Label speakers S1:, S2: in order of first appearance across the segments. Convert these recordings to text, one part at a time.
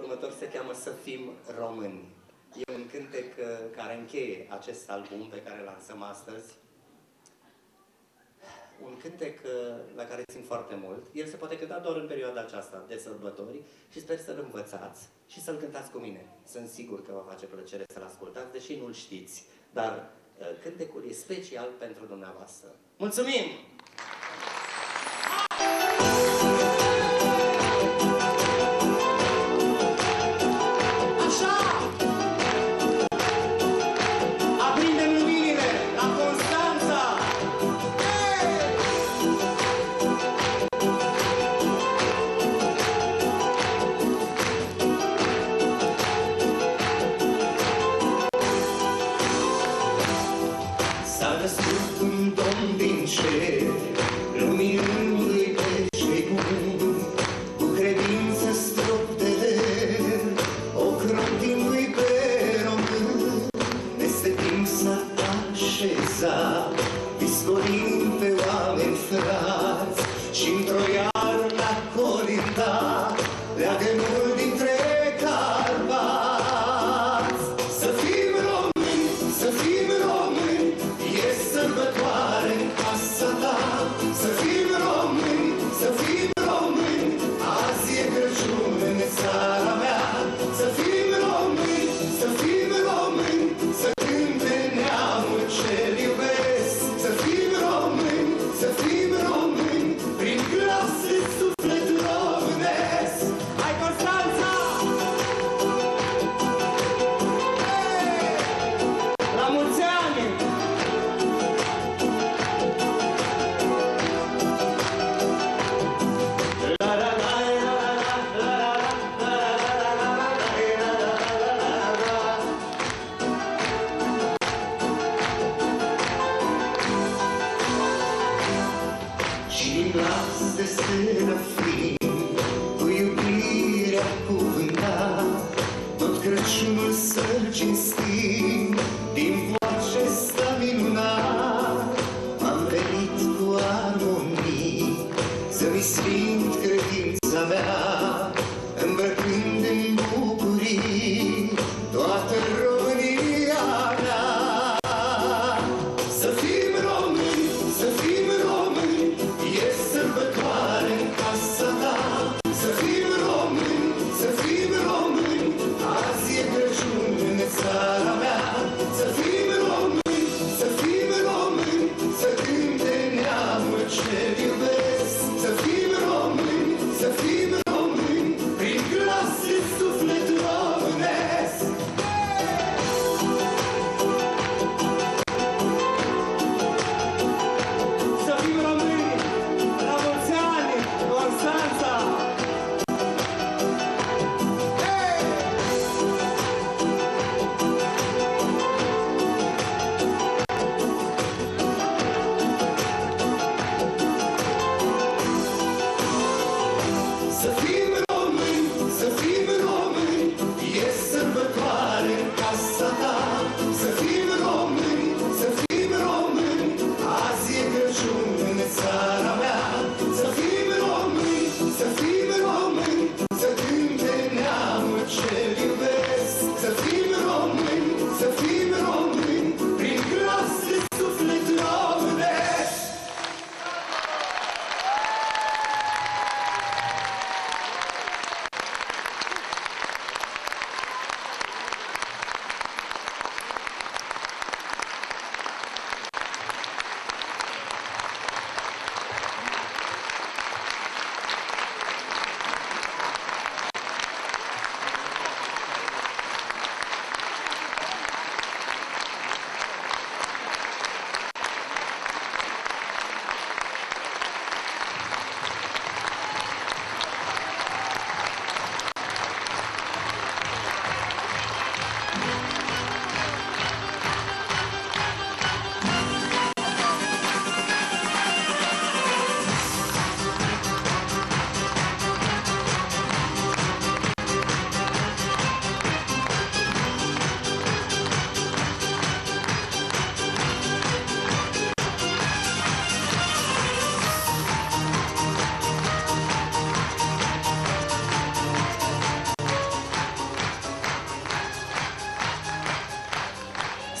S1: următor se cheamă Să fim români. E un cântec uh, care încheie acest album pe care îl lansăm astăzi. Un cântec uh, la care țin foarte mult. El se poate cânta doar în perioada aceasta de sărbători și sper să-l învățați și să-l cântați cu mine. Sunt sigur că vă face plăcere să-l ascultați, deși nu-l știți. Dar uh, cântecul e special pentru dumneavoastră. Mulțumim! Domn din cer, luminându-i pe cei buni, cu credință strop de ler, ocrotindu-i pe român, peste timp s-a așezat, discolind pe oameni frați, și într-o să-l cinstim Timpul acesta minunat Am venit cu armonii Să-mi sfint credința mea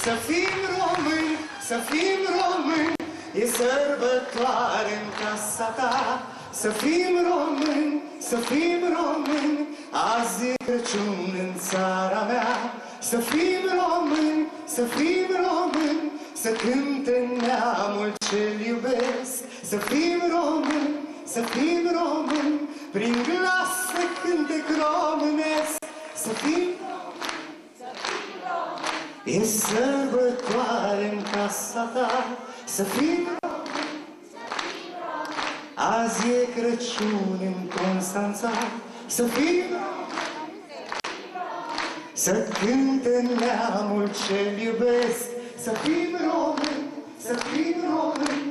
S1: Să fim români, să fim români E sărbătoare în casa ta. Să fim români, să fim români Azi e Crăciun în țara mea. Să fim români, să fim români Să cânte neamul ce-l iubesc. Să fim români, să fim români Prin glas să cântec românesc Să fim E sărbătoare în casa ta Să fim Azi e Crăciun în Constanța Să fim Să cânte neamul ce-l iubesc Să fim români, să fim români